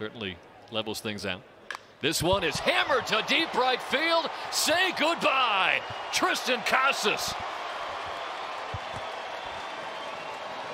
Certainly levels things out. This one is hammered to deep right field. Say goodbye, Tristan Casas.